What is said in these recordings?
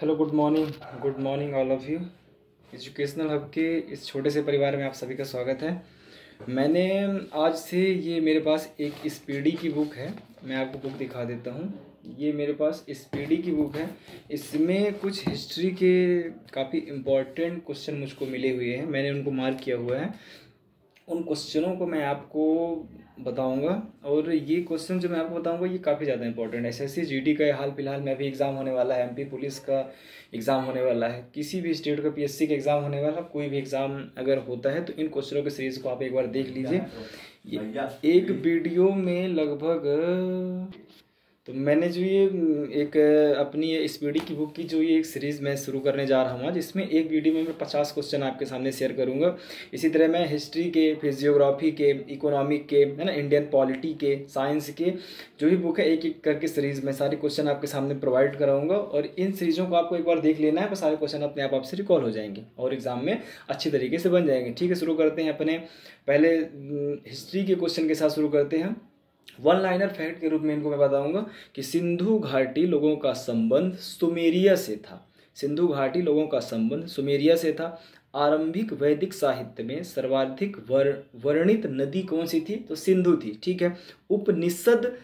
Hello good morning good morning all of you educational hub के इस छोटे से परिवार में आप सभी का स्वागत है। मैंने आज से ये मेरे पास एक स्पीडी की बुक है। मैं आपको बुक दिखा देता हूँ। ये मेरे पास स्पीडी की बुक है। इसमें कुछ हिस्ट्री के काफ़ी इम्पोर्टेंट क्वेश्चन मुझको मिले हुए हैं। मैंने उनको मार्क किया हुआ है। उन क्वेश्चनों को मैं आपको बताऊँगा। और ये क्वेश्चन जो मैं आपको बताऊँगा ये काफ़ी ज़्यादा इंपॉर्टेंट है। एस एस का हाल फ़िलहाल में भी एग्ज़ाम होने वाला है एमपी पुलिस का एग्ज़ाम होने वाला है। किसी भी स्टेट का पीएससी का एग्ज़ाम होने वाला कोई भी एग्ज़ाम अगर होता है तो इन क्वेश्चनों के सीरीज़ को आप एक बार देख लीजिए। एक वीडियो में लगभग तो मैंने जो ये एक, अपनी स्पीडी की बुक की जो ये एक सीरीज़ मैं शुरू करने जा रहा हूँ, जिसमें एक वीडियो में मैं पचास क्वेश्चन आपके सामने शेयर करूँगा। इसी तरह मैं हिस्ट्री के, फिजियोग्राफी के, इकोनॉमिक के, है ना, इंडियन पॉलिटी के, साइंस के, जो भी बुक है, एक एक करके सीरीज़ में सारे क्वेश्चन आपके सामने प्रोवाइड कराऊँगा। और इन सीरीज़ों को आपको एक बार देख लेना है तो सारे क्वेश्चन अपने आप आपसे रिकॉल हो जाएँगे और एग्ज़ाम में अच्छी तरीके से बन जाएँगे। ठीक है, शुरू करते हैं अपने। पहले हिस्ट्री के क्वेश्चन के साथ शुरू करते हैं वन लाइनर फैक्ट के रूप में इनको मैं बताऊँगा कि सिंधु घाटी लोगों का संबंध सुमेरिया से था। सिंधु घाटी लोगों का संबंध सुमेरिया से था। आरंभिक वैदिक साहित्य में सर्वाधिक वर, वर्णित नदी कौन सी थी? तो सिंधु थी ठीक है? उपनिषद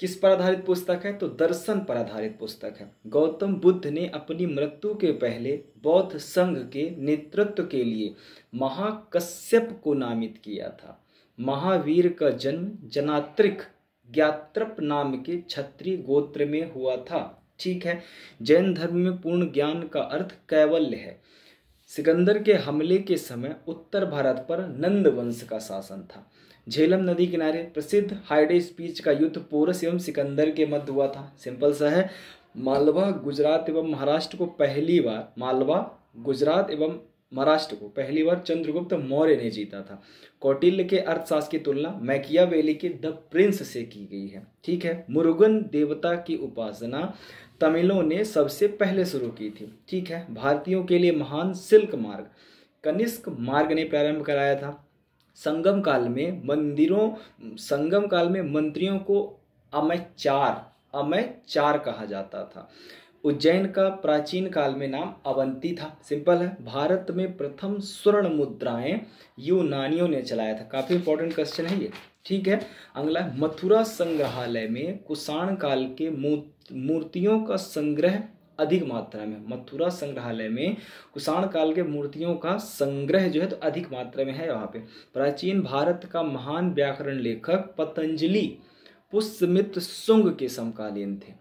किस पर आधारित पुस्तक है? तो दर्शन पर आधारित पुस्तक है। गौतम बुद्ध ने अपनी मृत्यु के पहले बौद्ध संघ के नेतृत्व के लिए महाकश्यप को नामित किया था। महावीर का जन्म जनात्रिक ज्ञात्रप नाम के क्षत्रिय गोत्र में हुआ था। ठीक है? जैन धर्म में पूर्ण ज्ञान का अर्थ कैवल्य है। सिकंदर के हमले के समय उत्तर भारत पर नंद वंश का शासन था। झेलम नदी किनारे प्रसिद्ध हाइडे स्पीच का युद्ध पोरस एवं सिकंदर के मध्य हुआ था। सिंपल सा है। मालवा, गुजरात एवं महाराष्ट्र को पहली बार मालवा, गुजरात एवं महाराष्ट्र को। पहली बार चंद्रगुप्त मौर्य ने जीता था। कौटिल्य के अर्थशास्त्र की तुलना मैकिया वैली के द प्रिंस से की गई है। ठीक है? मुरुगन देवता की उपासना तमिलों ने सबसे पहले शुरू की थी। ठीक है? भारतीयों के लिए महान सिल्क मार्ग। कनिष्क मार्ग ने प्रारंभ कराया था। संगम काल में मंदिरों, संगम काल में मंत्रियों को अमैचार अमैचार कहा जाता था। उज्जैन का प्राचीन काल में नाम अवंती था। सिंपल है। भारत में प्रथम स्वर्ण मुद्राएँ यूनानियों ने चलाया था। काफ़ी इंपॉर्टेंट क्वेश्चन है ये। ठीक है। अगला, मथुरा संग्रहालय में कुषाण काल के मूर्तियों का संग्रह अधिक मात्रा में। मथुरा संग्रहालय में कुषाण काल के मूर्तियों का संग्रह जो है तो अधिक मात्रा में है यहाँ पे। प्राचीन भारत का महान व्याकरण लेखक पतंजलि पुष्यमित्र सुंग के समकालीन थे।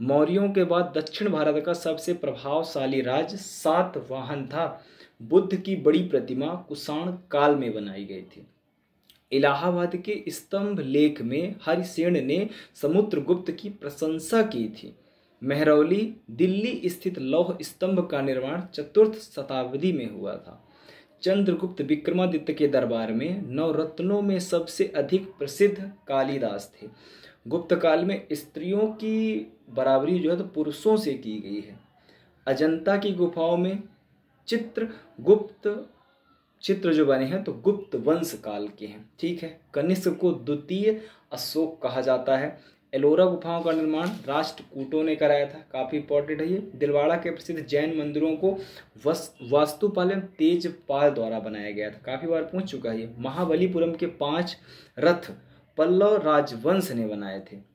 मौर्यों के बाद दक्षिण भारत का सबसे प्रभावशाली राज्य सात वाहन था। बुद्ध की बड़ी प्रतिमा कुषाण काल में बनाई गई थी। इलाहाबाद के स्तंभ लेख में हरिसेन ने समुद्रगुप्त की प्रशंसा की थी। मेहरौली, दिल्ली स्थित लौह स्तंभ का निर्माण चतुर्थ शताब्दी में हुआ था। चंद्रगुप्त विक्रमादित्य के दरबार में नवरत्नों में सबसे अधिक प्रसिद्ध कालिदास थे। गुप्त काल में स्त्रियों की बराबरी जो है तो पुरुषों से की गई है। अजंता की गुफाओं में चित्र, गुप्त चित्र जो बने हैं तो गुप्त वंश काल के हैं, ठीक है? कनिष्क को द्वितीय अशोक कहा जाता है। एलोरा गुफाओं का निर्माण राष्ट्रकूटों ने कराया था, काफ़ी इंपॉर्टेंट है ये। दिलवाड़ा के प्रसिद्ध जैन मंदिरों को वस, वास्तुपाल तेजपाल द्वारा बनाया गया था। काफ़ी बार पूछ चुका है महाबलीपुरम के पाँच रथ पल्लव राजवंश ने बनाए थे।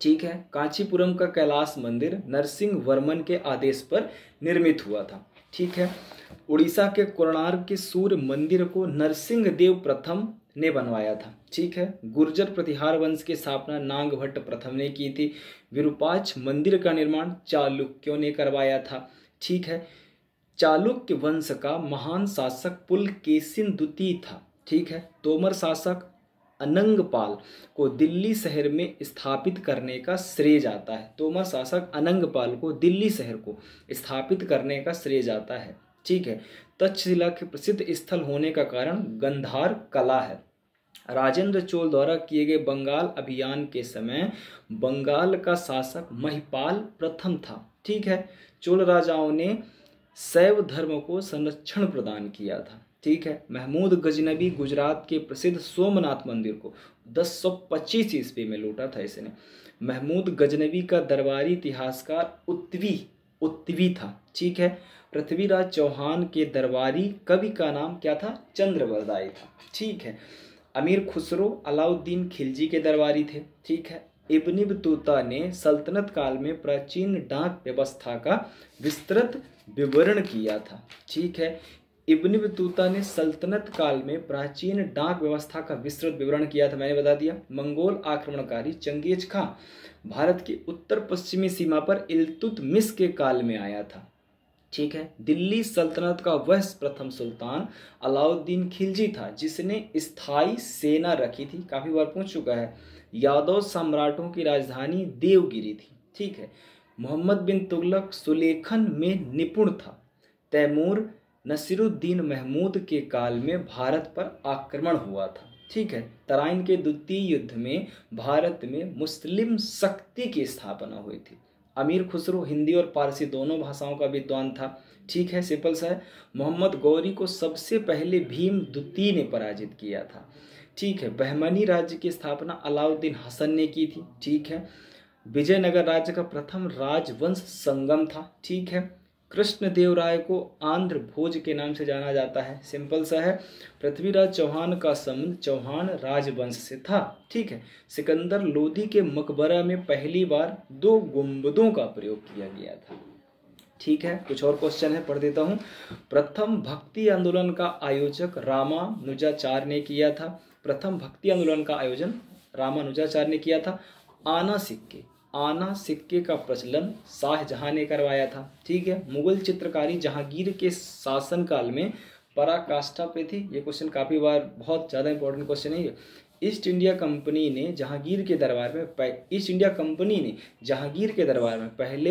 ठीक है, कांचीपुरम का कैलाश मंदिर नरसिंह वर्मन के आदेश पर निर्मित हुआ था। ठीक है, उड़ीसा के कोणार्क के सूर्य मंदिर को नरसिंह देव प्रथम ने बनवाया था। ठीक है, गुर्जर प्रतिहार वंश की स्थापना नांग भट्ट प्रथम ने की थी। विरूपाक्ष मंदिर का निर्माण चालुक्यों ने करवाया था। ठीक है, चालुक्य वंश का महान शासक पुलकेशिन द्वितीय था। ठीक है, तोमर शासक अनंगपाल को दिल्ली शहर में स्थापित करने का श्रेय जाता है। तोमर शासक अनंगपाल को दिल्ली शहर को स्थापित करने का श्रेय जाता है। ठीक है, तक्षशिला के प्रसिद्ध स्थल होने का कारण गंधार कला है। राजेंद्र चोल द्वारा किए गए बंगाल अभियान के समय बंगाल का शासक महिपाल प्रथम था। ठीक है, चोल राजाओं ने शैव धर्म को संरक्षण प्रदान किया था। ठीक है? महमूद गजनबी गुजरात के प्रसिद्ध सोमनाथ मंदिर को। दस सौ पच्चीस ईस्वी में लूटा था इसने। महमूद गजनबी का दरबारी इतिहासकार उत्वी उत्तवी था। ठीक है? पृथ्वीराज चौहान के दरबारी कवि का नाम क्या था? चंद्रवरदाई था। ठीक है? अमीर खुसरो अलाउद्दीन खिलजी के दरबारी थे। ठीक है? इब्न बतूता ने सल्तनत काल में प्राचीन डाक व्यवस्था का विस्तृत विवरण किया था। ठीक है? इब्न बतूता ने सल्तनत काल में प्राचीन डाक व्यवस्था का विस्तृत विवरण किया था, मैंने बता दिया। मंगोल आक्रमणकारी चंगेज खां भारत की उत्तर पश्चिमी सीमा पर इल्तुतमिश के काल में आया था। ठीक है, दिल्ली सल्तनत का वह प्रथम सुल्तान अलाउद्दीन खिलजी था, जिसने स्थायी सेना रखी थी। काफ़ी बार पूछ चुका है, यादव सम्राटों की राजधानी देवगिरी थी। ठीक है, मोहम्मद बिन तुगलक सुलेखन में निपुण था। तैमूर नसीरुद्दीन महमूद के काल में भारत पर आक्रमण हुआ था। ठीक है, तराइन के द्वितीय युद्ध में भारत में मुस्लिम शक्ति की स्थापना हुई थी। अमीर खुसरो, हिंदी और पारसी दोनों भाषाओं का विद्वान था। ठीक है, सिंपल सा है। मोहम्मद गौरी को सबसे पहले भीम द्वितीय ने पराजित किया था। ठीक है, बहमनी राज्य की स्थापना अलाउद्दीन हसन ने की थी। ठीक है, विजयनगर राज्य का प्रथम राजवंश संगम था। ठीक है कृष्णदेव राय को आंध्र भोज के नाम से जाना जाता है। सिंपल सा है। पृथ्वीराज चौहान का संबंध चौहान राजवंश से था। ठीक है। सिकंदर लोधी के मकबरा में पहली बार दो गुंबदों का प्रयोग किया गया था। ठीक है। कुछ और क्वेश्चन है, पढ़ देता हूँ। प्रथम भक्ति आंदोलन का आयोजक रामानुजाचार्य ने किया था। प्रथम भक्ति आंदोलन का आयोजन रामानुजाचार्य ने किया था। आना सिक्के। आना सिक्के का प्रचलन शाहजहाँ ने करवाया था। ठीक है? मुगल चित्रकारी जहांगीर के शासनकाल में पराकाष्ठा पे थी। ये क्वेश्चन काफ़ी बार, बहुत ज़्यादा इंपॉर्टेंट क्वेश्चन है ये। ईस्ट इंडिया कंपनी ने जहांगीर के दरबार में ईस्ट इंडिया कंपनी ने जहांगीर के दरबार में पहले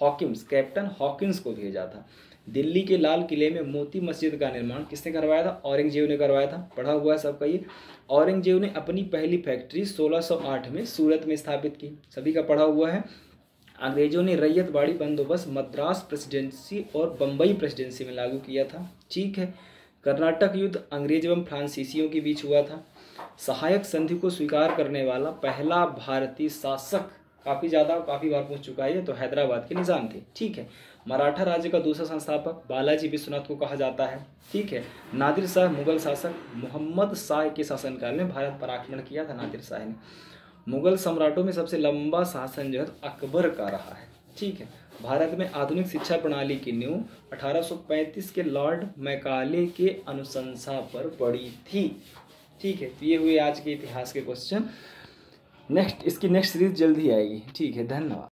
हॉकिंस, कैप्टन हॉकिंस को भेजा था। दिल्ली के लाल किले में मोती मस्जिद का निर्माण किसने करवाया था? औरंगज़ेब ने करवाया था। पढ़ा हुआ है सबका ये। औरंगज़ेब ने अपनी पहली फैक्ट्री 1608 में सूरत में स्थापित की। सभी का पढ़ा हुआ है। अंग्रेज़ों ने रैयतवाड़ी बंदोबस्त मद्रास प्रेसिडेंसी और बम्बई प्रेसिडेंसी में लागू किया था। ठीक है। कर्नाटक युद्ध अंग्रेज़ एवं फ्रांसीसियों के बीच हुआ था। सहायक संधि को स्वीकार करने वाला पहला भारतीय शासक काफ़ी ज़्यादा काफ़ी बार पूछ चुका है तो हैदराबाद के निज़ाम थे, ठीक है। मराठा राज्य का दूसरा संस्थापक बालाजी विश्वनाथ को कहा जाता है, ठीक है। नादिर शाह, मुगल शासक मोहम्मद शाह के शासनकाल में भारत पर आक्रमण किया था नादिर शाह ने। मुगल सम्राटों में सबसे लंबा शासन जो है अकबर का रहा है, ठीक है। भारत में आधुनिक शिक्षा प्रणाली की नींव 1835 के लॉर्ड मैकाले के अनुशंसा पर पड़ी थी, ठीक है। तो ये हुए आज के इतिहास के क्वेश्चन नेक्स्ट इसकी नेक्स्ट सीरीज़ जल्दी आएगी। ठीक है धन्यवाद।